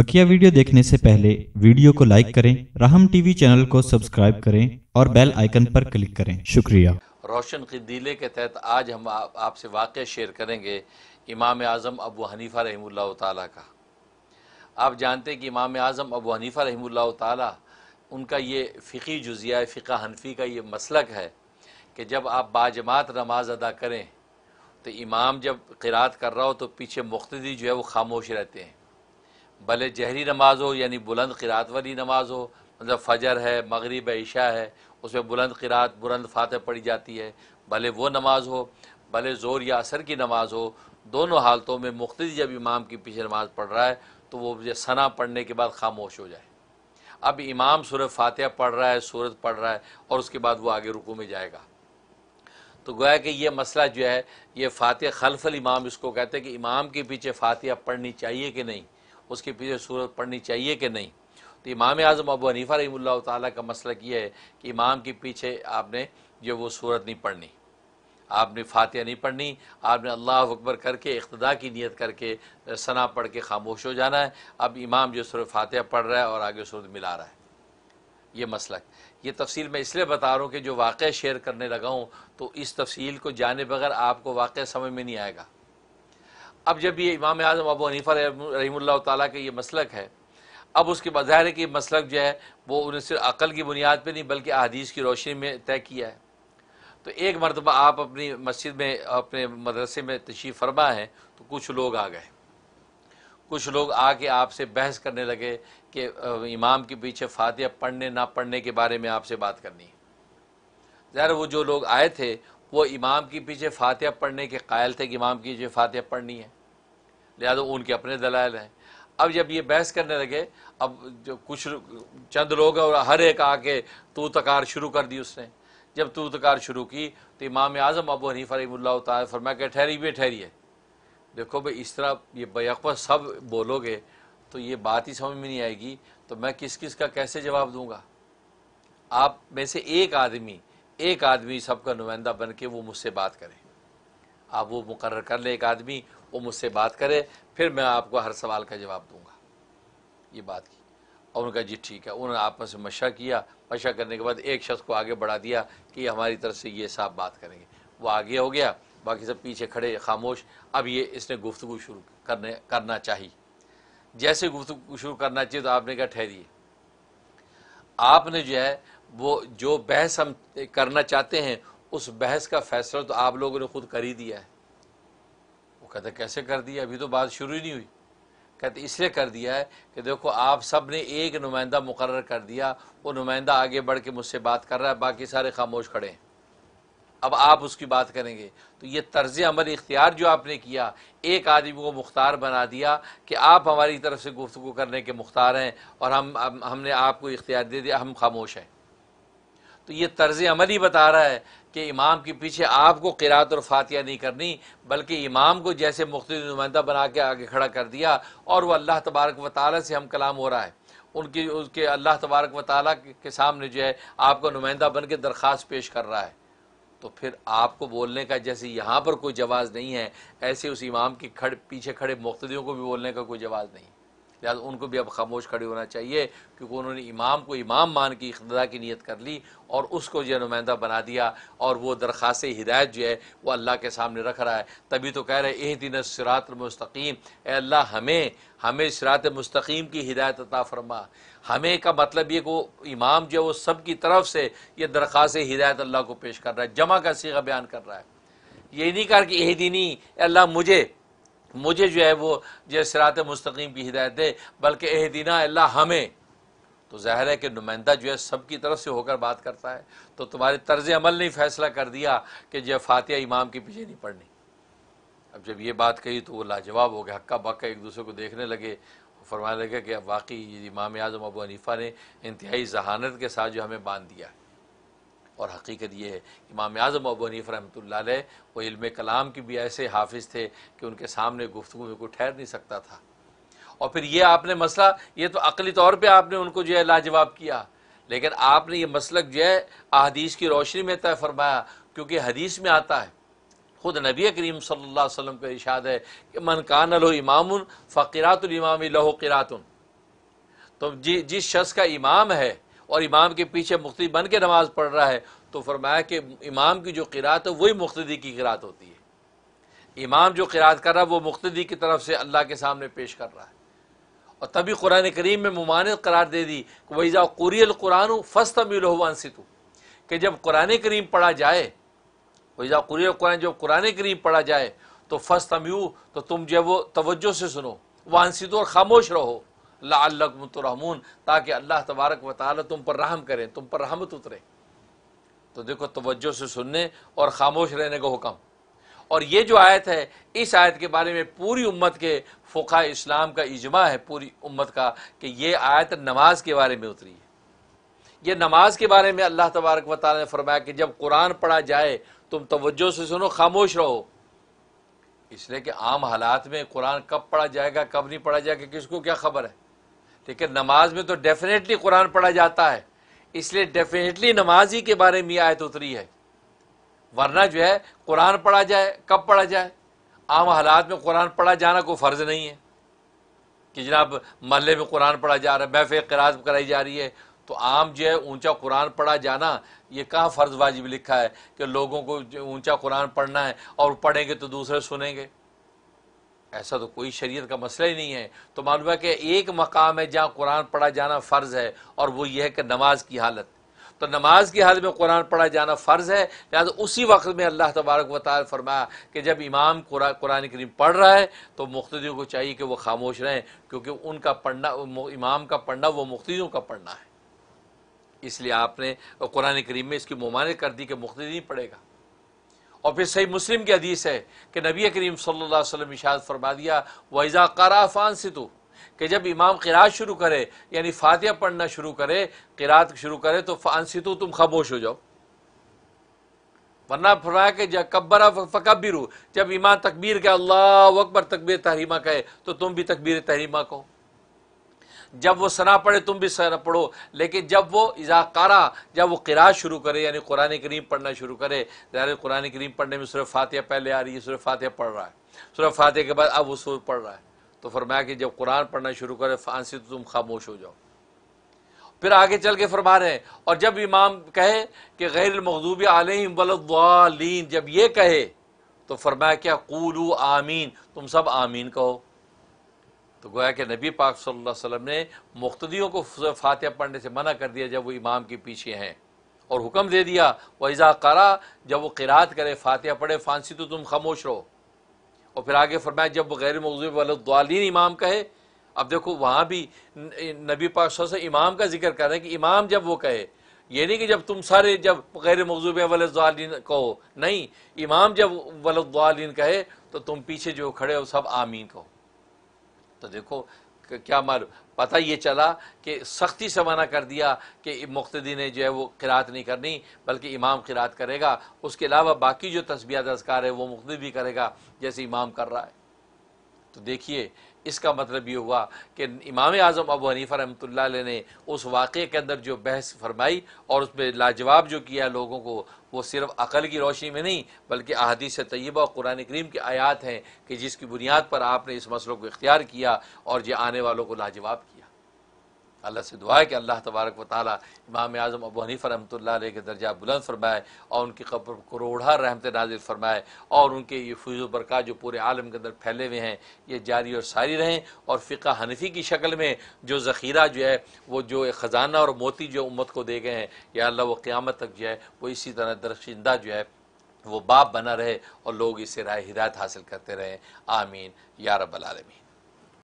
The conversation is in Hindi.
बकिया वीडियो देखने से पहले वीडियो को लाइक करें, राहम टीवी चैनल को सब्सक्राइब करें और बेल आइकन पर क्लिक करें। शुक्रिया। रोशन खदीले के तहत आज हम आपसे वाक़ शेयर करेंगे इमाम आज़म अबू हनीफ़ा रहमुल्लाह ताला का। आप जानते हैं कि इमाम आज़म अबू हनीफ़ा रहमुल्लाह ताला, उनका ये फ़िकी जुजिया फ़िका हनफी का ये मसलक है कि जब आप बाजमात नमाज़ अदा करें तो इमाम जब क़िरात कर रहा हो तो पीछे मुख्तदी जो है वो खामोश रहते हैं। भले जहरी नमाज़ हो, यानी बुलंद क़िरात वाली नमाज़ हो मतलब फ़जर है, मगरिब ईशा है, उसमें बुलंद क़िरात, बुलंद फ़ातह पढ़ी जाती है। भले वो नमाज़ हो, भले ज़ोर या असर की नमाज़ हो, दोनों हालतों में मुख्तदी जब इमाम की पीछे नमाज़ पढ़ रहा है तो वो सना पढ़ने के बाद खामोश हो जाए। अब इमाम सूरत फ़ातह पढ़ रहा है, सूरत पढ़ रहा है, और उसके बाद वो आगे रुकू में जाएगा। तो गोया कि ये मसला जो है, ये फ़ातह खलफल इमाम इसको कहते हैं कि इमाम के पीछे फ़ातह पढ़नी चाहिए कि नहीं? उसके पीछे सूरत पढ़नी चाहिए कि नहीं? तो इमाम आज़म अबू हनीफ़ा रही ताला का मसला ये है कि इमाम के पीछे आपने जो वो सूरत नहीं पढ़नी। आपने फ़ातिहा नहीं पढ़नी, आपने अल्लाह अकबर करके, इकतदा की नीयत करके, सना पढ़ के खामोश हो जाना है। अब इमाम जो सूरत फ़ातिहा पढ़ रहा है और आगे सूरत मिला रहा है। ये मसला ये तफसील मैं इसलिए बता रहा हूँ कि जो वाक़ शेयर करने लगा हूँ तो इस तफसील को जाने बगैर आपको वाक़ समझ में नहीं आएगा। अब जब ये इमाम आज़म अबू हनीफ़ा रही ताला का ये मसलक है, अब उसके बज़ाहिर कि मसलक जो है, वो उन्हें सिर्फ़ अक़ल की बुनियाद पर नहीं, बल्कि अदीस की रोशनी में तय किया है। तो एक मरतबा आप अपनी मस्जिद में, अपने मदरसे में तशीफ़ फरमा है तो कुछ लोग आ गए। कुछ लोग आके आपसे बहस करने लगे कि इमाम के पीछे फातिहा पढ़ने, ना पढ़ने के बारे में आपसे बात करनी ज़ाहिर वो जो लोग आए थे वो इमाम के पीछे फातिहा पढ़ने के कायल थे कि इमाम की जो फातिहा पढ़नी है। लिहाजा उनके अपने दलाल हैं। अब जब ये बहस करने लगे, अब जो कुछ चंद लोग और हर एक आके तू तकार शुरू कर दी उसने। जब तू तकार शुरू की तो इमाम आज़म अबू हनीफ़ा रही फरमा के, ठहरी ठहरिए देखो भाई, इस तरह ये बेअबा सब बोलोगे तो ये बात ही समझ में नहीं आएगी। तो मैं किस किस का कैसे जवाब दूँगा? आप में से एक आदमी एक आदमी सबका नुमाइंदा बन के वो मुझसे बात करे। आप वो मुकर कर ले एक आदमी, वो मुझसे बात करे, फिर मैं आपको हर सवाल का जवाब दूँगा। ये बात की। और उनका जी ठीक है। उन्होंने आपस में मशा किया। मशा करने के बाद एक शख्स को आगे बढ़ा दिया कि हमारी तरफ़ से ये साहब बात करेंगे। वो आगे हो गया, बाकी सब पीछे खड़े, खामोश। अब ये इसने गुफ्तु शुरू करने, करना चाहिए। जैसे गुफ्तु शुरू करना चाहिए तो आपने कहा, ठहरिए। आपने जो है वो जो बहस हम करना चाहते हैं, उस बहस का फैसला तो आप लोगों ने खुद कर ही दिया है। वो कहते, कैसे कर दिया? अभी तो बात शुरू ही नहीं हुई। कहते, इसलिए कर दिया है कि देखो, आप सबने एक नुमाइंदा मुकर कर दिया, वो नुमाइंदा आगे बढ़ के मुझसे बात कर रहा है, बाकी सारे खामोश खड़े हैं। अब आप उसकी बात करेंगे। तो ये तर्ज अमल इख्तियार जो आपने किया, एक आदमी को मुख्तार बना दिया कि आप हमारी तरफ़ से गुफ्तु करने के मुख्तार हैं और हम, हमने आपको इख्तियार दे दिया, हम खामोश हैं। तो ये तर्ज अमल ही बता रहा है कि इमाम के पीछे आपको किरात और फातिया नहीं करनी, बल्कि इमाम को जैसे मुख्त नुमाइंदा बना के आगे खड़ा कर दिया और वह अल्लाह तबारक व ताली से हम कलाम हो रहा है। उनकी, उसके अल्लाह तबारक व ताली के सामने जो है आपको नुमाइंदा बन के दरख्वास्त पेश कर रहा है। तो फिर आपको बोलने का जैसे यहाँ पर कोई जवाज़ नहीं है, ऐसे उस इमाम की खड़े, पीछे खड़े मुख्तियों को भी बोलने का कोई जवाज़ नहीं लिहाजा उनको भी अब खामोश खड़े होना चाहिए, क्योंकि उन्होंने इमाम को इमाम मान की इख्तदा की नीयत कर ली और उसको जो नुमाइंदा बना दिया और वो दरख्वास्त हिदायत जो है वो अल्लाह के सामने रख रहा है। तभी तो कह रहे एह दिन सरात मुस्तकीम। अल्लाह, हमें हमें सरात मुस्तकीम की हिदायत अता फरमा। हमें का मतलब ये को इमाम जो है वो सब की तरफ़ से ये दरख्वास्त हिदायत अल्लाह को पेश कर रहा है, जमा का सीगा बयान कर रहा है। ये नहीं कहा कि दिनी अल्लाह, मुझे मुझे जो है वो जो सरात मुस्तकीम की हिदायत दे, बल्कि एह दीना अल्लाह हमें। तो ज़ाहिर है कि नुमाइंदा जो है सबकी तरफ़ से होकर बात करता है। तो तुम्हारे तर्ज अमल ने फैसला कर दिया कि जब फातिहा इमाम के पीछे नहीं पढ़नी अब जब ये बात कही तो वो लाजवाब हो गया। हक्का बक्का एक दूसरे को देखने लगे। फरमाने लगे कि अब वाकई इमाम आज़म अबू हनीफ़ा ने इंतहाई जहानत के साथ जो हमें बाँध दिया है। और हकीकत ये है, इमाम आज़म अबू हनीफ़ रहमत वो इल्म कलाम की भी ऐसे हाफिज़ थे कि उनके सामने गुफ्तु में कोई ठहर नहीं सकता था। और फिर ये आपने मसला, ये तो अकली तौर पर आपने उनको जो है लाजवाब किया। लेकिन आपने ये मसलक जो है, अहदीस की रोशनी में तय फरमाया, क्योंकि हदीस में आता है। खुद नबी करीम सल्लल्लाहु अलैहि वसल्लम का इशाद है कि मन कान लो इमाम फ़क़रातुल इमाम लहो किरातुन। तो जिस शख्स का इमाम है और इमाम के पीछे मुख्ती बन के नमाज़ पढ़ रहा है तो फरमाया कि इमाम की जो किरात है, वही मुख्तदी की किरात होती है। इमाम जो किरात कर रहा है, वो मुख्तदी की तरफ़ से अल्लाह के सामने पेश कर रहा है। और तभी कुरान करीम में ममानत करार दे दी कि वहीजा कुरियल कुरान फस्त मिलवानसितु कि जब कुरान करीम पढ़ा जाए वहीजा कुरियल कुरान जब कुरान करीम पढ़ा जाए तो फस्त अम्यू तो तुम जो वो तवज्जो से सुनो वानसितो और खामोश रहो। लामून ताकि अल्लाह तबारक व तुम पर रहम करें, तुम पर रहमत उतरे। तो देखो, तवज्जो से सुनने और खामोश रहने का हुक्म। और ये जो आयत है, इस आयत के बारे में पूरी उम्मत के फ़ोखा इस्लाम का इजमा है, पूरी उम्मत का, कि ये आयत नमाज़ के बारे में उतरी है। ये नमाज़ के बारे में अल्लाह तबारक व ने फरमाया कि जब कुरान पढ़ा जाए, तुम तवज्जो से सुनो, खामोश रहो। इसलिए कि आम हालात में कुरान कब पढ़ा जाएगा, कब नहीं पढ़ा जाएगा, किसको क्या खबर है? लेकिन नमाज़ में तो डेफिनेटली कुरान पढ़ा जाता है। इसलिए डेफिनेटली नमाज़ ही के बारे में आयत उतरी है। वरना जो है, कुरान पढ़ा जाए, कब पढ़ा जाए? आम हालात में कुरान पढ़ा जाना कोई फ़र्ज़ नहीं है। कि जनाब महल्ले में कुरान पढ़ा जा रहा है महफ़ कराज कराई जा रही है तो आम जो है, ऊँचा कुरान पढ़ा जाना, ये कहाँ फ़र्ज़ वाजिब लिखा है कि लोगों को ऊँचा कुरान पढ़ना है और पढ़ेंगे तो दूसरे सुनेंगे। ऐसा तो कोई शरीयत का मसला ही नहीं है। तो मालूम है कि एक मकाम है जहाँ कुरान पढ़ा जाना फ़र्ज़ है और वो ये है कि नमाज़ की हालत। तो नमाज़ की हालत में कुरान पढ़ा जाना फ़र्ज़ है, लिहाजा उसी वक्त में अल्लाह तबारक वाल फरमाया कि जब इमाम कुरान करीम पढ़ रहा है तो मुख्तियों को चाहिए कि वो खामोश रहें, क्योंकि उनका पढ़ना इमाम का पढ़ना, वो मुख्तियों का पढ़ना है। इसलिए आपने कुरान करीम में इसकी ममानत कर दी कि मुख्ती पढ़ेगा। और फिर सही मुस्लिम की हदीस है कि नबी करीम अलैहि वसल्लम इशाद फरमा दिया वैज़ा कराफान से तो कि जब इमाम किरात शुरू करे, यानी फातिहा पढ़ना शुरू करे, किरात शुरू करे तो फानसितु, तुम खामोश हो जाओ। वरना फरमाया कि जब कब्बरा फ़कबिरू जब इमाम तकबीर के अल्लाह अकबर तकबीर तहरीमा कहे तो तुम भी तकबीर तहरीमा कहो। जब वो सना पढ़े, तुम भी सना पढ़ो। लेकिन जब वो इजाकारा, जब वो किरात शुरू करे, यानी कुरान करीम पढ़ना शुरू करे, यानी कुरान करीम पढ़ने में सुरफ फातिहा पहले आ रही है सुरफ फातिहा पढ़ रहा है। सुरफ फातिहा के बाद अब वो सुर पढ़ रहा है। तो फरमाया कि जब कुरान पढ़ना शुरू करे, फांसी तो तुम खामोश हो जाओ। फिर आगे चल के फरमा रहे हैं, और जब इमाम कहे कि गैर मखदूब आलिम वलीन जब ये कहे तो फरमाया क्या कूलू आमीन, तुम सब आमीन कहो। तो गोया कि नबी पाक सल्लल्लाहु अलैहि वसल्लम ने मुख्तियों को फातिहा पढ़ने से मना कर दिया जब वो इमाम के पीछे हैं। और हुक्म दे दिया वैज़ा करा जब वो किरात करे, फातिहा पढ़े, फांसी तो तुम खामोश रहो। और फिर आगे फरमाया, जब वो गैर मौजूब वालीन इमाम कहे। अब देखो, वहाँ भी नबी पाक से इमाम का ज़िक्र कर रहे हैं कि इमाम जब वो कहे, ये नहीं कि जब तुम सारे जब गैर मौजूब वलदालीन कहो, नहीं, इमाम जब वलदालीन कहे तो तुम पीछे जो खड़े हो, सब आमीन कहो। तो देखो क्या मालूम? पता ये चला कि सख्ती से मना कर दिया कि मुख्तदी ने जो है वो किरात नहीं करनी, बल्कि इमाम किरात करेगा। उसके अलावा बाकी जो तस्बिया दस्कार है, वो मुख्तदी भी करेगा, जैसे इमाम कर रहा है। तो देखिए इसका मतलब ये हुआ कि इमाम आज़म अबू हनीफ़ा रहमत ने उस वाक़े के अंदर जो बहस फरमाई और उसमें लाजवाब जो किया लोगों को, वो सिर्फ़ अकल की रोशनी में नहीं, बल्कि अहदीस तय्यबा और कुरान करीम की आयात हैं कि जिसकी बुनियाद पर आपने इस मसलों को इख्तियार किया और ये आने वालों को लाजवाब किया। अल्लाह से दुआ है कि अल्लाह तबारक व ताली इमाम आज़म अबू हनीफ़ रहमत के दर्जा बुलंद फरमाए और उनकी कब्र करोड़ा रहमत नाजिल फरमाए और उनके ये फूज़ बरक़ा जो पूरे आलम के अंदर फैले हुए हैं, ये जारी और सारी रहें और फ़िका हनफी की शक्ल में जो ज़ख़ीरा जो है, वो जो ख़जाना और मोती जो उम्मत को दे गए हैं, या अल्लाह वो क़्यामत तक जो है, वो इसी तरह दरशिंदा जो है, वो बाप बना रहे और लोग इससे राय हिदायत हासिल करते रहें। आमीन। या रब्बल आलमीन।